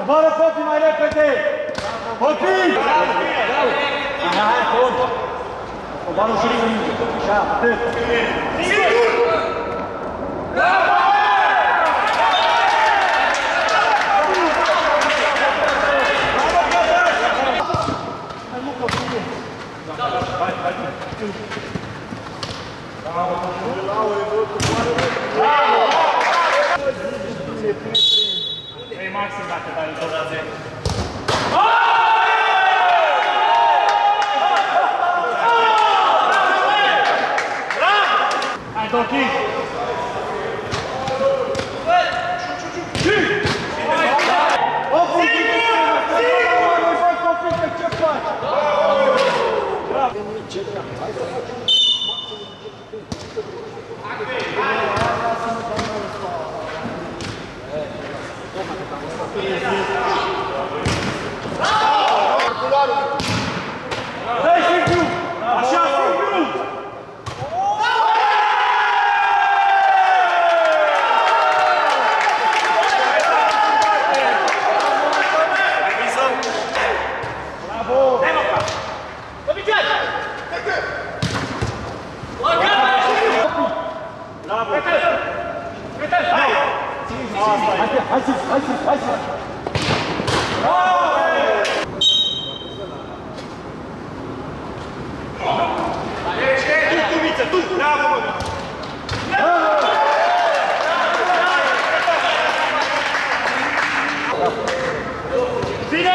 Agora, Popi, Maria, PT! Popi! Bravo! Bravo! Roubaram o Chiringuinho. Já, Segura! tempo. Seguro! Bravo! Bravo! Ce faci? Bravo! Ce faci? Hai să, hai să, hai să! Tu, tu, Miță, tu! Bravo, mă! Bine!